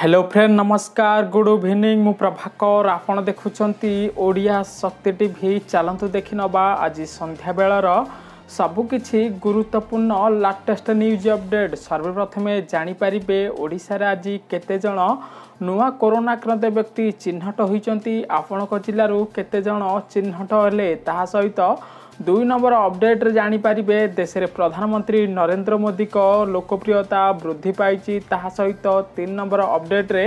Hello friend ନମସ୍କାର good evening ମୁଁ ପ୍ରଭାକର ଆପଣ ଦେଖୁଛନ୍ତି ଓଡ଼ିଆ ଶକ୍ତି ଟିଭି ଚାଲନ୍ତୁ ଦେଖିନେବା ଆଜି ସନ୍ଧ୍ୟାବେଳର ସବୁକିଛି ଗୁରୁତ୍ୱପୂର୍ଣ୍ଣ ଲାଟେଷ୍ଟ ନ୍ୟୁଜ୍ ଅପଡେଟ୍ ସର୍ବପ୍ରଥମେ ଜାଣିପାରିବେ ଓଡ଼ିଶାରେ ଆଜି କେତେଜଣ ନୂଆ କରୋନା ଆକ୍ରାନ୍ତ ବ୍ୟକ୍ତି ଚିହ୍ନଟ ହୋଇଛନ୍ତି। ଆପଣଙ୍କ ଜିଲ୍ଲାରୁ କେତେଜଣ ଚିହ୍ନଟ ହେଲେ ତାହା ସହିତ ଦୁଇ ନମ୍ବର ଅପଡେଟ୍ରେ ଜାଣିପାରିବେ ଦେଶରେ ପ୍ରଧାନମନ୍ତ୍ରୀ ନରେନ୍ଦ୍ର ମୋଦିଙ୍କ ଲୋକପ୍ରିୟତା ବୃଦ୍ଧି ପାଇଛି। ତାହା ସହିତ ତିନି ନମ୍ବର ଅପଡେଟ୍ରେ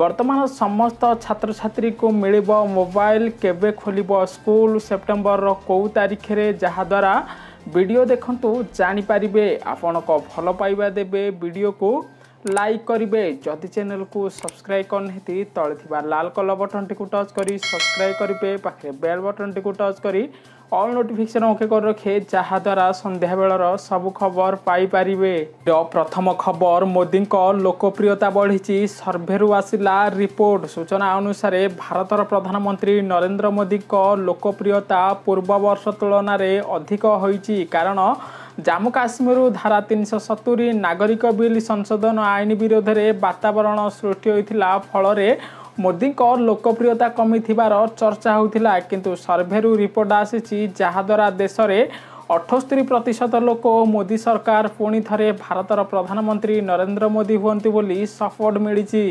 ବର୍ତ୍ତମାନ ସମସ୍ତ ଛାତ୍ରଛାତ୍ରୀକୁ ମିଳିବ ମୋବାଇଲ କେବେ ଖୋଲିବ ସ୍କୁଲ ସେପ୍ଟେମ୍ବରର କେଉଁ ତାରିଖରେ ଯାହାଦ୍ୱାରା ଭିଡ଼ିଓ ଦେଖନ୍ତୁ ଜାଣିପାରିବେ। ଆପଣଙ୍କ ଭଲ ପାଇବା ଦେବେ ଭିଡ଼ିଓକୁ ଲାଇକ୍ କରିବେ। ଯଦି ଚ୍ୟାନେଲକୁ ସବସ୍କ୍ରାଇବ୍ କରିନାହାନ୍ତି ତଳେ ଥିବା ଲାଲ କଲର୍ ବଟନ୍ଟିକୁ ଟଚ୍ କରି ସବସ୍କ୍ରାଇବ୍ କରିବେ। ପାଖରେ ବେଲ୍ ବଟନ୍ଟିକୁ ଟଚ୍ କରି ଅଲ୍ ନୋଟିଫିକେସନ୍ ଓକେ କରି ରଖେ ଯାହାଦ୍ୱାରା ସନ୍ଧ୍ୟାବେଳର ସବୁ ଖବର ପାଇପାରିବେ। ପ୍ରଥମ ଖବର ମୋଦିଙ୍କ ଲୋକପ୍ରିୟତା ବଢ଼ିଛି। ସର୍ଭେରୁ ଆସିଲା ରିପୋର୍ଟ। ସୂଚନା ଅନୁସାରେ ଭାରତର ପ୍ରଧାନମନ୍ତ୍ରୀ ନରେନ୍ଦ୍ର ମୋଦିଙ୍କ ଲୋକପ୍ରିୟତା ପୂର୍ବ ବର୍ଷ ତୁଳନାରେ ଅଧିକ ହୋଇଛି। କାରଣ ଜାମ୍ମୁ କାଶ୍ମୀରରୁ ଧାରା ତିନିଶହ ସତୁରି ନାଗରିକ ବିଲ୍ ସଂଶୋଧନ ଆଇନ ବିରୋଧରେ ବାତାବରଣ ସୃଷ୍ଟି ହୋଇଥିଲା। ଫଳରେ ମୋଦିଙ୍କ ଲୋକପ୍ରିୟତା କମିଥିବାର ଚର୍ଚ୍ଚା ହେଉଥିଲା କିନ୍ତୁ ସର୍ଭେରୁ ରିପୋର୍ଟ ଆସିଛି ଯାହାଦ୍ୱାରା ଦେଶରେ ଅଠସ୍ତରୀ ପ୍ରତିଶତ ଲୋକ ମୋଦି ସରକାର ପୁଣି ଥରେ ଭାରତର ପ୍ରଧାନମନ୍ତ୍ରୀ ନରେନ୍ଦ୍ର ମୋଦି ହୁଅନ୍ତୁ ବୋଲି ସପୋର୍ଟ ମିଳିଛି।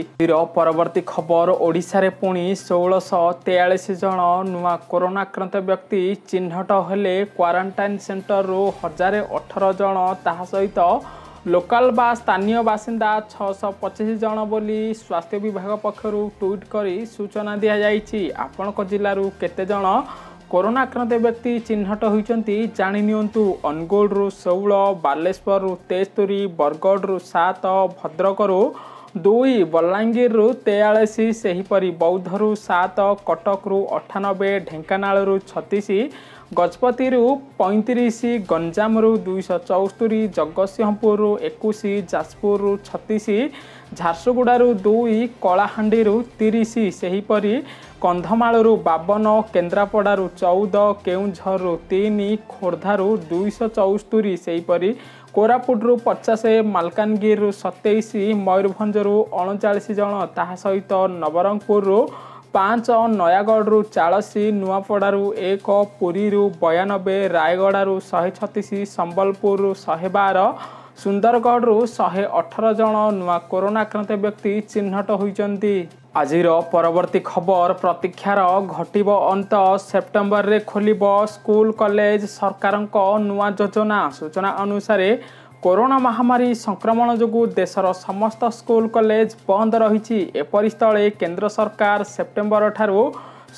ପରବର୍ତ୍ତୀ ଖବର ଓଡ଼ିଶାରେ ପୁଣି ଷୋହଳଶହ ତେୟାଳିଶ ଜଣ ନୂଆ କରୋନା ଆକ୍ରାନ୍ତ ବ୍ୟକ୍ତି ଚିହ୍ନଟ ହେଲେ କ୍ୱାରେଣ୍ଟାଇନ୍ ସେଣ୍ଟରରୁ ହଜାରେ ଅଠର ଜଣ ତାହା ସହିତ ଲୋକାଲ ବା ସ୍ଥାନୀୟ ବାସିନ୍ଦା ଛଅଶହ ପଚିଶ ଜଣ ବୋଲି ସ୍ୱାସ୍ଥ୍ୟ ବିଭାଗ ପକ୍ଷରୁ ଟ୍ୱିଟ୍ କରି ସୂଚନା ଦିଆଯାଇଛି। ଆପଣଙ୍କ ଜିଲ୍ଲାରୁ କେତେଜଣ କରୋନା ଆକ୍ରାନ୍ତ ବ୍ୟକ୍ତି ଚିହ୍ନଟ ହୋଇଛନ୍ତି ଜାଣି ନିଅନ୍ତୁ। ଅନୁଗୁଳରୁ ଷୋହଳ ବାଲେଶ୍ୱରରୁ ତେସ୍ତରୀ ବରଗଡ଼ରୁ ସାତ ଭଦ୍ରକରୁ ଦୁଇ ବଲାଙ୍ଗୀରରୁ ତେୟାଳିଶ ସେହିପରି ବୌଦ୍ଧରୁ ସାତ କଟକରୁ ଅଠାନବେ ଢେଙ୍କାନାଳରୁ ଛତିଶ ଗଜପତିରୁ ପଇଁତିରିଶ ଗଞ୍ଜାମରୁ ଦୁଇଶହ ଚଉସ୍ତରୀ ଜଗତସିଂହପୁରରୁ ଏକୋଇଶ ଯାଜପୁରରୁ ଛତିଶ ଝାରସୁଗୁଡ଼ାରୁ ଦୁଇ କଳାହାଣ୍ଡିରୁ ତିରିଶ ସେହିପରି କନ୍ଧମାଳରୁ ବାବନ କେନ୍ଦ୍ରାପଡ଼ାରୁ ଚଉଦ କେଉଁଝରରୁ ତିନି ଖୋର୍ଦ୍ଧାରୁ ଦୁଇଶହ ଚଉସ୍ତରୀ ସେହିପରି କୋରାପୁଟରୁ ପଚାଶ ମାଲକାନଗିରିରୁ ସତେଇଶ ମୟୂରଭଞ୍ଜରୁ ଅଣଚାଳିଶ ଜଣ ତାହା ସହିତ ନବରଙ୍ଗପୁରରୁ ପାଞ୍ଚ ନୟାଗଡ଼ରୁ ଚାଳିଶ ନୂଆପଡ଼ାରୁ ଏକ ପୁରୀରୁ ବୟାନବେ ରାୟଗଡ଼ାରୁ ଶହେ ଛତିଶ ସମ୍ବଲପୁରରୁ ଶହେ ବାର ସୁନ୍ଦରଗଡ଼ରୁ ଶହେ ଅଠର ଜଣ ନୂଆ କରୋନା ଆକ୍ରାନ୍ତ ବ୍ୟକ୍ତି ଚିହ୍ନଟ ହୋଇଛନ୍ତି। ଆଜିର ପରବର୍ତ୍ତୀ ଖବର ପ୍ରତୀକ୍ଷାର ଘଟିବ ଅନ୍ତ ସେପ୍ଟେମ୍ବରରେ ଖୋଲିବ ସ୍କୁଲ କଲେଜ ସରକାରଙ୍କ ନୂଆ ଯୋଜନା। ସୂଚନା ଅନୁସାରେ କରୋନା ମହାମାରୀ ସଂକ୍ରମଣ ଯୋଗୁଁ ଦେଶର ସମସ୍ତ ସ୍କୁଲ କଲେଜ ବନ୍ଦ ରହିଛି। ଏପରି ସ୍ଥଳେ କେନ୍ଦ୍ର ସରକାର ସେପ୍ଟେମ୍ବର ଠାରୁ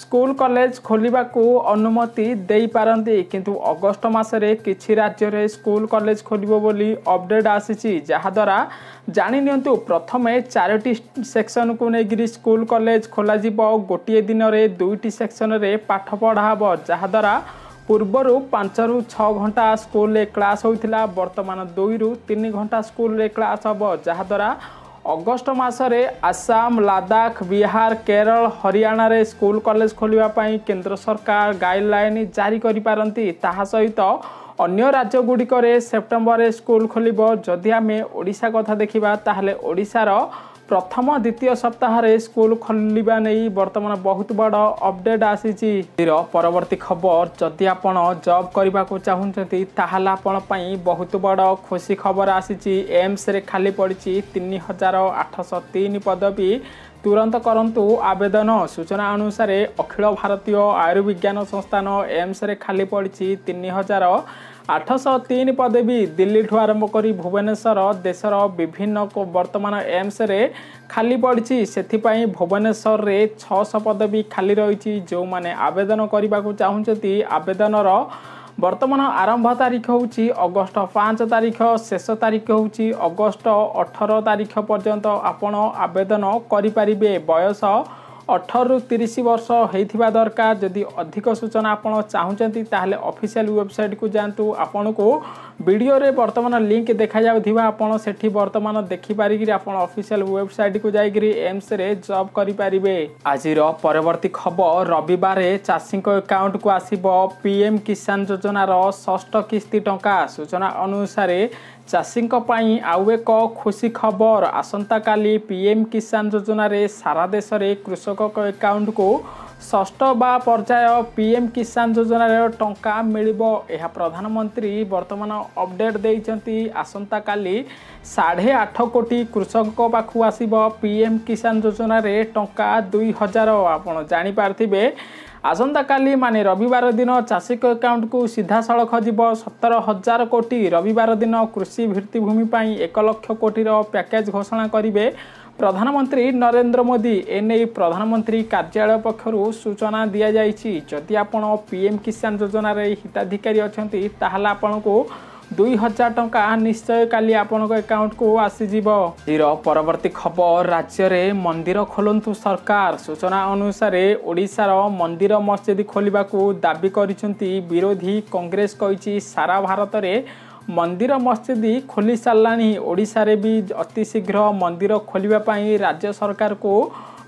ସ୍କୁଲ କଲେଜ ଖୋଲିବାକୁ ଅନୁମତି ଦେଇପାରନ୍ତି। କିନ୍ତୁ ଅଗଷ୍ଟ ମାସରେ କିଛି ରାଜ୍ୟରେ ସ୍କୁଲ କଲେଜ ଖୋଲିବ ବୋଲି ଅପଡେଟ୍ ଆସିଛି। ଯାହାଦ୍ୱାରା ଜାଣିନିଅନ୍ତୁ ପ୍ରଥମେ ଚାରୋଟି ସେକ୍ସନକୁ ନେଇକରି ସ୍କୁଲ କଲେଜ ଖୋଲାଯିବ। ଗୋଟିଏ ଦିନରେ ଦୁଇଟି ସେକ୍ସନରେ ପାଠ ପଢ଼ା ହେବ। ଯାହାଦ୍ୱାରା ପୂର୍ବରୁ ପାଞ୍ଚରୁ ଛଅ ଘଣ୍ଟା ସ୍କୁଲରେ କ୍ଲାସ୍ ହୋଇଥିଲା। ବର୍ତ୍ତମାନ ଦୁଇରୁ ତିନି ଘଣ୍ଟା ସ୍କୁଲରେ କ୍ଲାସ୍ ହେବ। ଯାହାଦ୍ୱାରା ଅଗଷ୍ଟ ମାସରେ ଆସାମ ଲାଦାଖ ବିହାର କେରଳ ହରିୟାଣାରେ ସ୍କୁଲ କଲେଜ ଖୋଲିବା ପାଇଁ କେନ୍ଦ୍ର ସରକାର ଗାଇଡ଼ଲାଇନ୍ ଜାରି କରିପାରନ୍ତି। ତାହା ସହିତ ଅନ୍ୟ ରାଜ୍ୟଗୁଡ଼ିକରେ ସେପ୍ଟେମ୍ବରରେ ସ୍କୁଲ ଖୋଲିବ। ଯଦି ଆମେ ଓଡ଼ିଶା କଥା ଦେଖିବା ତାହେଲେ ଓଡ଼ିଶାର ପ୍ରଥମ ଦ୍ୱିତୀୟ ସପ୍ତାହରେ ସ୍କୁଲ ଖୋଲିବା ନେଇ ବର୍ତ୍ତମାନ ବହୁତ ବଡ଼ ଅପଡେଟ୍ ଆସିଛି। ପରବର୍ତ୍ତୀ ଖବର ଯଦି ଆପଣ ଜବ୍ କରିବାକୁ ଚାହୁଁଛନ୍ତି ତାହେଲେ ଆପଣ ପାଇଁ ବହୁତ ବଡ଼ ଖୁସି ଖବର ଆସିଛି। ଏମ୍ସରେ ଖାଲି ପଡ଼ିଛି ତିନି ହଜାର ଆଠଶହ ତିନି ପଦବୀ। ତୁରନ୍ତ କରନ୍ତୁ ଆବେଦନ। ସୂଚନା ଅନୁସାରେ ଅଖିଳ ଭାରତୀୟ ଆୟୁର୍ବିଜ୍ଞାନ ସଂସ୍ଥାନ ଏମ୍ସରେ ଖାଲି ପଡ଼ିଛି ତିନି ହଜାର ଆଠଶହ ତିନି ପଦବୀ ଦିଲ୍ଲୀଠୁ ଆରମ୍ଭ କରି ଭୁବନେଶ୍ୱର ଦେଶର ବିଭିନ୍ନ ବର୍ତ୍ତମାନ ଏମ୍ସରେ ଖାଲି ପଡ଼ିଛି। ସେଥିପାଇଁ ଭୁବନେଶ୍ୱରରେ ଛଅଶହ ପଦବୀ ଖାଲି ରହିଛି। ଯେଉଁମାନେ ଆବେଦନ କରିବାକୁ ଚାହୁଁଛନ୍ତି ଆବେଦନର ବର୍ତ୍ତମାନ ଆରମ୍ଭ ତାରିଖ ହେଉଛି ଅଗଷ୍ଟ ପାଞ୍ଚ ତାରିଖ ଶେଷ ତାରିଖ ହେଉଛି ଅଗଷ୍ଟ ଅଠର ତାରିଖ ପର୍ଯ୍ୟନ୍ତ ଆପଣ ଆବେଦନ କରିପାରିବେ। ବୟସ ଅଠରରୁ ତିରିଶ ବର୍ଷ ହେଇଥିବା ଦରକାର। ଯଦି ଅଧିକ ସୂଚନା ଆପଣ ଚାହୁଁଛନ୍ତି ତାହେଲେ ଅଫିସିଆଲ ୱେବସାଇଟ୍କୁ ଯାଆନ୍ତୁ। ଆପଣଙ୍କୁ ଭିଡ଼ିଓରେ ବର୍ତ୍ତମାନ ଲିଙ୍କ୍ ଦେଖାଯାଉଥିବା। ଆପଣ ସେଠି ବର୍ତ୍ତମାନ ଦେଖିପାରିକିରି ଆପଣ ଅଫିସିଆଲ ୱେବସାଇଟ୍କୁ ଯାଇକରି ଏମ୍ସରେ ଜବ୍ କରିପାରିବେ। ଆଜିର ପରବର୍ତ୍ତୀ ଖବର ରବିବାରେ ଚାଷୀଙ୍କ ଆକାଉଣ୍ଟକୁ ଆସିବ। ପି ଏମ୍ କିଷାନ ଯୋଜନାର ଷଷ୍ଠ କିସ୍ତି ଟଙ୍କା। ସୂଚନା ଅନୁସାରେ ଚାଷୀଙ୍କ ପାଇଁ ଆଉ ଏକ ଖୁସି ଖବର। ଆସନ୍ତାକାଲି ପିଏମ୍ କିଷାନ ଯୋଜନାରେ ସାରା ଦେଶରେ କୃଷକଙ୍କ ଆକାଉଣ୍ଟକୁ ଷଷ୍ଠ ବା ପର୍ଯ୍ୟାୟ ପିଏମ୍ କିଷାନ ଯୋଜନାର ଟଙ୍କା ମିଳିବ। ଏହା ପ୍ରଧାନମନ୍ତ୍ରୀ ବର୍ତ୍ତମାନ ଅପଡେଟ୍ ଦେଇଛନ୍ତି। ଆସନ୍ତାକାଲି ସାଢ଼େ ଆଠ କୋଟି କୃଷକଙ୍କ ପାଖକୁ ଆସିବ ପିଏମ୍ କିଷାନ ଯୋଜନାରେ ଟଙ୍କା ଦୁଇ ହଜାର। ଆପଣ ଜାଣିପାରିଥିବେ ଆସନ୍ତାକାଲି ମାନେ ରବିବାର ଦିନ ଚାଷୀଙ୍କ ଆକାଉଣ୍ଟକୁ ସିଧାସଳଖ ଯିବ ସତର ହଜାର କୋଟି। ରବିବାର ଦିନ କୃଷି ଭିତ୍ତିଭୂମି ପାଇଁ ଏକ ଲକ୍ଷ କୋଟିର ପ୍ୟାକେଜ ଘୋଷଣା କରିବେ ପ୍ରଧାନମନ୍ତ୍ରୀ ନରେନ୍ଦ୍ର ମୋଦି। ଏନେଇ ପ୍ରଧାନମନ୍ତ୍ରୀ କାର୍ଯ୍ୟାଳୟ ପକ୍ଷରୁ ସୂଚନା ଦିଆଯାଇଛି। ଯଦି ଆପଣ ପି ଏମ୍ କିଷାନ ଯୋଜନାରେ ହିତାଧିକାରୀ ଅଛନ୍ତି ତାହେଲେ ଆପଣଙ୍କୁ ଦୁଇ ହଜାର ଟଙ୍କା ନିଶ୍ଚୟ କାଲି ଆପଣଙ୍କ ଆକାଉଣ୍ଟକୁ ଆସିଯିବ। ଏଥିର ପରବର୍ତ୍ତୀ ଖବର ରାଜ୍ୟରେ ମନ୍ଦିର ଖୋଲନ୍ତୁ ସରକାର। ସୂଚନା ଅନୁସାରେ ଓଡ଼ିଶାର ମନ୍ଦିର ମସଜିଦ ଖୋଲିବାକୁ ଦାବି କରିଛନ୍ତି ବିରୋଧୀ କଂଗ୍ରେସ କହିଛି ସାରା ଭାରତରେ ମନ୍ଦିର ମସଜିଦ ଖୋଲି ସାରିଲାଣି ଓଡ଼ିଶାରେ ବି ଅତି ଶୀଘ୍ର ମନ୍ଦିର ଖୋଲିବା ପାଇଁ ରାଜ୍ୟ ସରକାରକୁ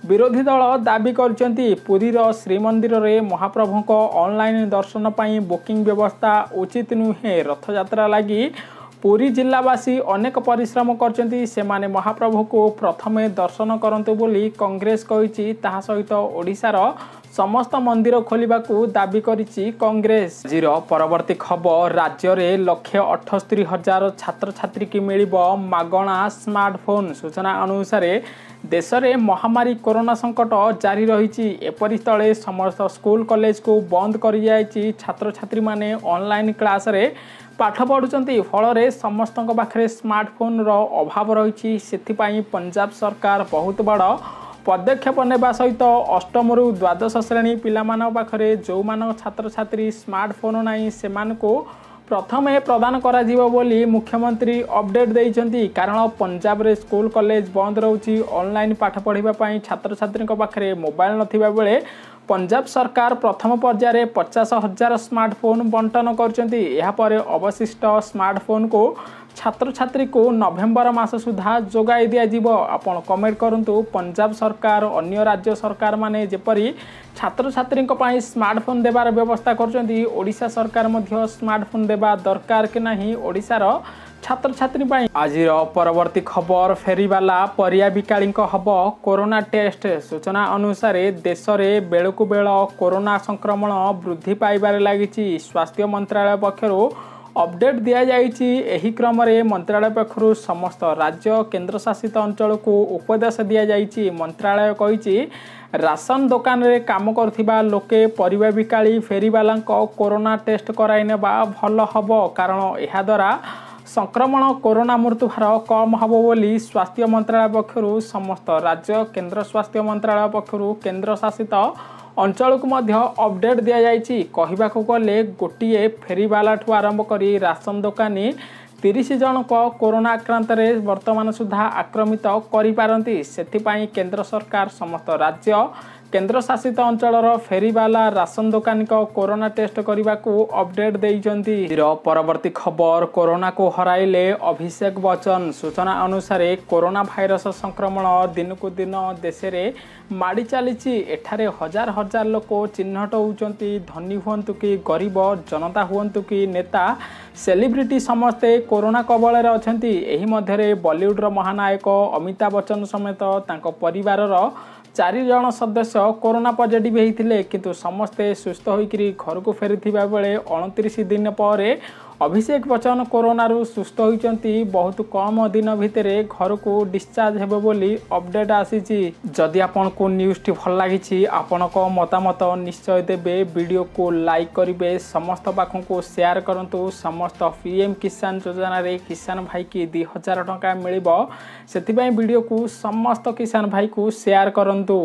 ବିରୋଧୀ ଦଳ ଦାବି କରିଛନ୍ତି ପୁରୀର ଶ୍ରୀମନ୍ଦିରରେ ମହାପ୍ରଭୁଙ୍କ ଅନଲାଇନ୍ ଦର୍ଶନ ପାଇଁ ବୁକିଂ ବ୍ୟବସ୍ଥା ଉଚିତ ନୁହେଁ। ରଥଯାତ୍ରା ଲାଗି ପୁରୀ ଜିଲ୍ଲାବାସୀ ଅନେକ ପରିଶ୍ରମ କରିଛନ୍ତି। ସେମାନେ ମହାପ୍ରଭୁକୁ ପ୍ରଥମେ ଦର୍ଶନ କରନ୍ତୁ ବୋଲି କଂଗ୍ରେସ କହିଛି। ତାହା ସହିତ ଓଡ଼ିଶାର ସମସ୍ତ ମନ୍ଦିର ଖୋଲିବାକୁ ଦାବି କରିଛି କଂଗ୍ରେସ। ଆଜିର ପରବର୍ତ୍ତୀ ଖବର ରାଜ୍ୟରେ ଲକ୍ଷେ ଅଠସ୍ତରୀ ହଜାର ଛାତ୍ରଛାତ୍ରୀକି ମିଳିବ ମାଗଣା ସ୍ମାର୍ଟଫୋନ୍। ସୂଚନା ଅନୁସାରେ ଦେଶରେ ମହାମାରୀ କରୋନା ସଙ୍କଟ ଜାରି ରହିଛି। ଏପରି ସ୍ଥଳେ ସମସ୍ତ ସ୍କୁଲ କଲେଜକୁ ବନ୍ଦ କରିଯାଇଛି ଛାତ୍ରଛାତ୍ରୀମାନେ। ଅନଲାଇନ୍ କ୍ଲାସ୍ରେ ପାଠ ପଢ଼ୁଛନ୍ତି। ଫଳରେ ସମସ୍ତଙ୍କ ପାଖରେ ସ୍ମାର୍ଟଫୋନ୍ର ଅଭାବ ରହିଛି। ସେଥିପାଇଁ ପଞ୍ଜାବ ସରକାର ବହୁତ ବଡ଼ ପଦକ୍ଷେପ ନେବା ସହିତ ଅଷ୍ଟମରୁ ଦ୍ୱାଦଶ ଶ୍ରେଣୀ ପିଲାମାନଙ୍କ ପାଖରେ ଯେଉଁମାନଙ୍କ ଛାତ୍ରଛାତ୍ରୀ ସ୍ମାର୍ଟଫୋନ୍ ନାହିଁ ସେମାନଙ୍କୁ ପ୍ରଥମେ ପ୍ରଦାନ କରାଯିବ ବୋଲି ମୁଖ୍ୟମନ୍ତ୍ରୀ ଅପଡେଟ୍ ଦେଇଛନ୍ତି। କାରଣ ପଞ୍ଜାବରେ ସ୍କୁଲ କଲେଜ ବନ୍ଦ ରହୁଛି। ଅନଲାଇନ୍ ପାଠ ପଢ଼ିବା ପାଇଁ ଛାତ୍ରଛାତ୍ରୀଙ୍କ ପାଖରେ ମୋବାଇଲ ନଥିବା ବେଳେ ପଞ୍ଜାବ ସରକାର ପ୍ରଥମ ପର୍ଯ୍ୟାୟରେ ପଚାଶ ହଜାର ସ୍ମାର୍ଟଫୋନ୍ ବଣ୍ଟନ କରୁଛନ୍ତି। ଏହାପରେ ଅବଶିଷ୍ଟ ସ୍ମାର୍ଟଫୋନ୍କୁ ଛାତ୍ରଛାତ୍ରୀକୁ ନଭେମ୍ବର ମାସ ସୁଦ୍ଧା ଯୋଗାଇ ଦିଆଯିବ। ଆପଣ କମେଣ୍ଟ କରନ୍ତୁ। ପଞ୍ଜାବ ସରକାର ଅନ୍ୟ ରାଜ୍ୟ ସରକାରମାନେ ଯେପରି ଛାତ୍ରଛାତ୍ରୀଙ୍କ ପାଇଁ ସ୍ମାର୍ଟଫୋନ୍ ଦେବାର ବ୍ୟବସ୍ଥା କରୁଛନ୍ତି ଓଡ଼ିଶା ସରକାର ମଧ୍ୟ ସ୍ମାର୍ଟଫୋନ୍ ଦେବା ଦରକାର କି ନାହିଁ? ଓଡ଼ିଶାର ଛାତ୍ରଛାତ୍ରୀ ପାଇଁ ଆଜିର ପରବର୍ତ୍ତୀ ଖବର ଫେରିବାଲା ପରିବା ବିକାଳୀଙ୍କ ହେବ କରୋନା ଟେଷ୍ଟ। ସୂଚନା ଅନୁସାରେ ଦେଶରେ ବେଳକୁ ବେଳ କରୋନା ସଂକ୍ରମଣ ବୃଦ୍ଧି ପାଇବାରେ ଲାଗିଛି। ସ୍ୱାସ୍ଥ୍ୟ ମନ୍ତ୍ରାଳୟ ପକ୍ଷରୁ ଅପଡେଟ୍ ଦିଆଯାଇଛି। ଏହି କ୍ରମରେ ମନ୍ତ୍ରାଳୟ ପକ୍ଷରୁ ସମସ୍ତ ରାଜ୍ୟ କେନ୍ଦ୍ରଶାସିତ ଅଞ୍ଚଳକୁ ଉପଦେଶ ଦିଆଯାଇଛି। ମନ୍ତ୍ରାଳୟ କହିଛି ରାସନ ଦୋକାନରେ କାମ କରୁଥିବା ଲୋକେ ପରିବା ବିକାଳି ଫେରିବାଲାଙ୍କ କରୋନା ଟେଷ୍ଟ କରାଇ ନେବା ଭଲ ହେବ। କାରଣ ଏହାଦ୍ୱାରା ସଂକ୍ରମଣ କରୋନା ମୃତ୍ୟୁହାର କମ୍ ହେବ ବୋଲି ସ୍ୱାସ୍ଥ୍ୟ ମନ୍ତ୍ରାଳୟ ପକ୍ଷରୁ ସମସ୍ତ ରାଜ୍ୟ କେନ୍ଦ୍ର ସ୍ୱାସ୍ଥ୍ୟ ମନ୍ତ୍ରାଳୟ ପକ୍ଷରୁ କେନ୍ଦ୍ରଶାସିତ ଅଞ୍ଚଳକୁ ମଧ୍ୟ ଅପଡେଟ୍ ଦିଆଯାଇଛି। କହିବାକୁ ଗଲେ ଗୋଟିଏ ଫେରିବାଲାଠୁ ଆରମ୍ଭ କରି ରାସନ ଦୋକାନୀ ତିରିଶ ଜଣଙ୍କ କରୋନା ଆକ୍ରାନ୍ତରେ ବର୍ତ୍ତମାନ ସୁଦ୍ଧା ଆକ୍ରମିତ କରିପାରନ୍ତି। ସେଥିପାଇଁ କେନ୍ଦ୍ର ସରକାର ସମସ୍ତ ରାଜ୍ୟ କେନ୍ଦ୍ରଶାସିତ ଅଞ୍ଚଳର ଫେରିବାଲା ରାସନ ଦୋକାନୀଙ୍କ କରୋନା ଟେଷ୍ଟ କରିବାକୁ ଅପଡେଟ୍ ଦେଇଛନ୍ତି। ପରବର୍ତ୍ତୀ ଖବର କରୋନାକୁ ହରାଇଲେ ଅଭିଷେକ ବଚ୍ଚନ। ସୂଚନା ଅନୁସାରେ କରୋନା ଭାଇରସ ସଂକ୍ରମଣ ଦିନକୁ ଦିନ ଦେଶରେ ମାଡ଼ି ଚାଲିଛି। ଏଠାରେ ହଜାର ହଜାର ଲୋକ ଚିହ୍ନଟ ହେଉଛନ୍ତି। ଧନୀ ହୁଅନ୍ତୁ କି ଗରିବ ଜନତା ହୁଅନ୍ତୁ କି ନେତା ସେଲିବ୍ରିଟି ସମସ୍ତେ କରୋନା କବଳରେ ଅଛନ୍ତି। ଏହି ମଧ୍ୟରେ ବଲିଉଡ଼ର ମହାନାୟକ ଅମିତାଭ ବଚ୍ଚନ ସମେତ ତାଙ୍କ ପରିବାରର ଚାରି ଜଣ ସଦସ୍ୟ କରୋନା ପଜିଟିଭ୍ ହେଇଥିଲେ କିନ୍ତୁ ସମସ୍ତେ ସୁସ୍ଥ ହୋଇକରି ଘରକୁ ଫେରିଥିବା ବେଳେ ଅଣତିରିଶ ଦିନ ପରେ ଅଭିଷେକ ବଚ୍ଚନ କରୋନାରୁ ସୁସ୍ଥ ହୋଇଛନ୍ତି ବହୁତ କମ୍ ଦିନ ଭିତରେ ଘରକୁ ଡିସଚାର୍ଜ ହେବ ବୋଲି ଅପଡେଟ୍ ଆସିଛି। ଯଦି ଆପଣଙ୍କୁ ନ୍ୟୁଜ୍ଟି ଭଲ ଲାଗିଛି ଆପଣଙ୍କ ମତାମତ ନିଶ୍ଚୟ ଦେବେ। ଭିଡ଼ିଓକୁ ଲାଇକ୍ କରିବେ। ସମସ୍ତ ପାଖକୁ ସେୟାର କରନ୍ତୁ। ସମସ୍ତ ପି ଏମ୍ କିଷାନ ଯୋଜନାରେ କିଷାନ ଭାଇକି ଦୁଇ ହଜାର ଟଙ୍କା ମିଳିବ। ସେଥିପାଇଁ ଭିଡ଼ିଓକୁ ସମସ୍ତ କିଷାନ ଭାଇକୁ ସେୟାର କରନ୍ତୁ।